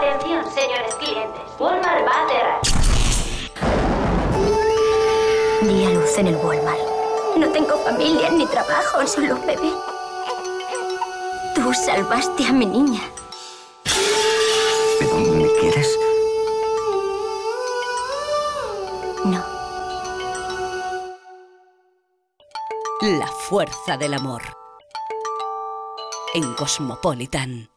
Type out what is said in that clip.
Atención, señores clientes. Walmart va a cerrar. Di luz en el Walmart. No tengo familia ni trabajo, solo un bebé. Tú salvaste a mi niña. ¿Pero me quieres? No. La fuerza del amor. En Cosmopolitan.